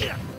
Yeah.